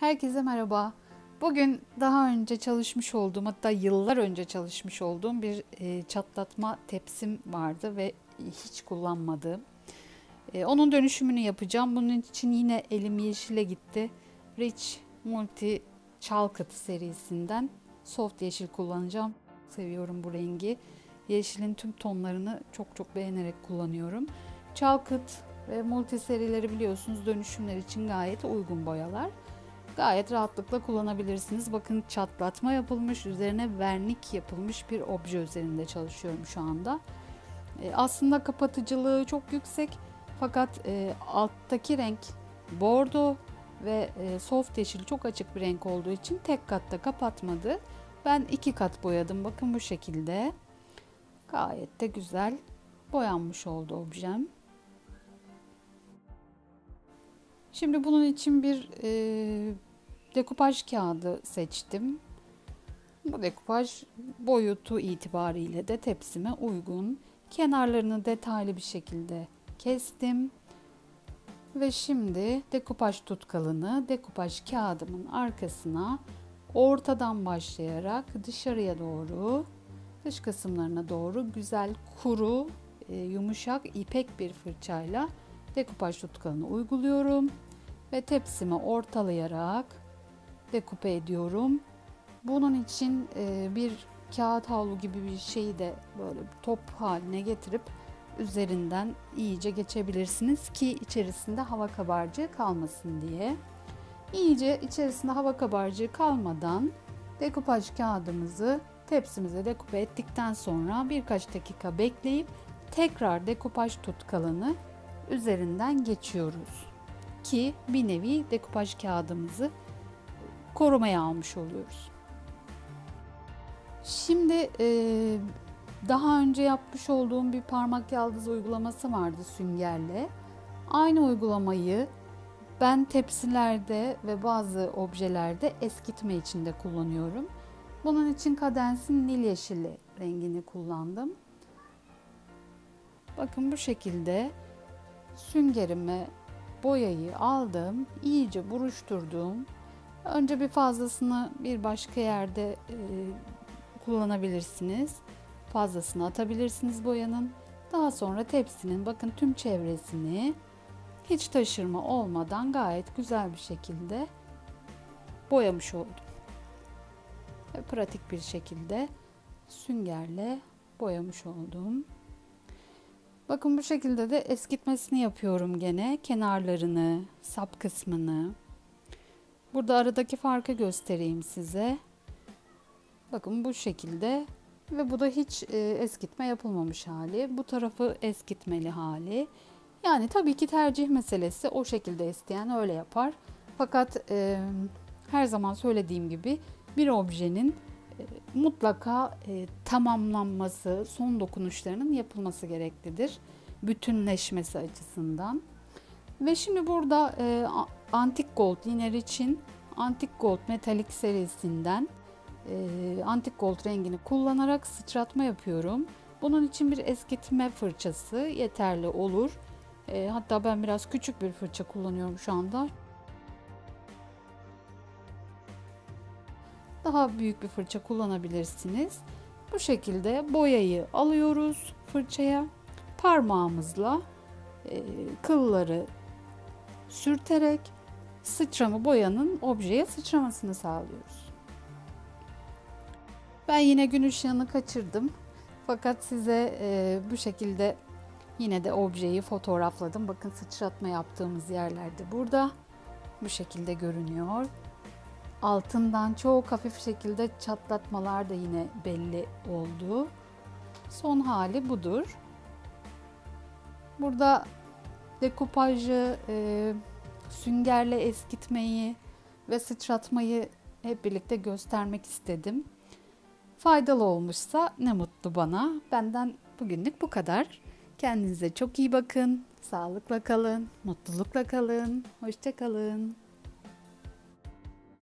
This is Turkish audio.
Herkese merhaba. Bugün daha önce çalışmış olduğum hatta yıllar önce çalışmış olduğum bir e, çatlatma tepsim vardı ve hiç kullanmadığım. E, onun dönüşümünü yapacağım. Bunun için yine elim yeşile gitti. Rich Multi Çalkıt serisinden soft yeşil kullanacağım. Seviyorum bu rengi. Yeşilin tüm tonlarını çok çok beğenerek kullanıyorum. Çalkıt ve multi serileri biliyorsunuz dönüşümler için gayet uygun boyalar gayet rahatlıkla kullanabilirsiniz. Bakın çatlatma yapılmış, üzerine vernik yapılmış bir obje üzerinde çalışıyorum şu anda. E, aslında kapatıcılığı çok yüksek fakat e, alttaki renk bordo ve e, soft yeşil çok açık bir renk olduğu için tek katta kapatmadı. Ben iki kat boyadım. Bakın bu şekilde. Gayet de güzel boyanmış oldu objem. Şimdi bunun için bir e, dekupaj kağıdı seçtim. Bu dekupaj boyutu itibariyle de tepsime uygun. Kenarlarını detaylı bir şekilde kestim. Ve şimdi dekupaj tutkalını dekupaj kağıdımın arkasına ortadan başlayarak dışarıya doğru dış kısımlarına doğru güzel kuru e, yumuşak ipek bir fırçayla dekupaj tutkalını uyguluyorum ve tepsimi ortalayarak dekupe ediyorum. Bunun için e, bir kağıt havlu gibi bir şeyi de böyle top haline getirip üzerinden iyice geçebilirsiniz ki içerisinde hava kabarcığı kalmasın diye. İyice içerisinde hava kabarcığı kalmadan dekupaj kağıdımızı tepsimize dekupe ettikten sonra birkaç dakika bekleyip tekrar dekupaj tutkalını üzerinden geçiyoruz ki bir nevi dekupaj kağıdımızı korumaya almış oluyoruz. Şimdi e, daha önce yapmış olduğum bir parmak yaldız uygulaması vardı süngerle. Aynı uygulamayı ben tepsilerde ve bazı objelerde eskitme için de kullanıyorum. Bunun için kadensin nil yeşili rengini kullandım. Bakın bu şekilde süngerime boyayı aldım, iyice buruşturdum Önce bir fazlasını bir başka yerde e, kullanabilirsiniz. Fazlasını atabilirsiniz boyanın. Daha sonra tepsinin bakın tüm çevresini hiç taşırma olmadan gayet güzel bir şekilde boyamış oldum. Ve pratik bir şekilde süngerle boyamış oldum. Bakın bu şekilde de eskitmesini yapıyorum gene. Kenarlarını, sap kısmını, Burada aradaki farkı göstereyim size. Bakın bu şekilde ve bu da hiç e, eskitme yapılmamış hali. Bu tarafı eskitmeli hali. Yani tabii ki tercih meselesi. O şekilde isteyen öyle yapar. Fakat e, her zaman söylediğim gibi bir objenin e, mutlaka e, tamamlanması, son dokunuşlarının yapılması gereklidir. Bütünleşmesi açısından. Ve şimdi burada e, Antik Gold yine Rich'in Antik Gold Metalik serisinden e, Antik Gold rengini kullanarak sıçratma yapıyorum. Bunun için bir eskitme fırçası yeterli olur. E, hatta ben biraz küçük bir fırça kullanıyorum şu anda. Daha büyük bir fırça kullanabilirsiniz. Bu şekilde boyayı alıyoruz fırçaya. Parmağımızla e, kılları sürterek sıçrama boyanın objeye sıçramasını sağlıyoruz. Ben yine gün ışığını kaçırdım. Fakat size e, bu şekilde yine de objeyi fotoğrafladım. Bakın sıçratma yaptığımız yerlerde burada. Bu şekilde görünüyor. Altından çok hafif şekilde çatlatmalar da yine belli oldu. Son hali budur. Burada dekupajı, e, süngerle eskitmeyi ve sıçratmayı hep birlikte göstermek istedim. Faydalı olmuşsa ne mutlu bana. Benden bugünlük bu kadar. Kendinize çok iyi bakın. Sağlıkla kalın, mutlulukla kalın. Hoşçakalın.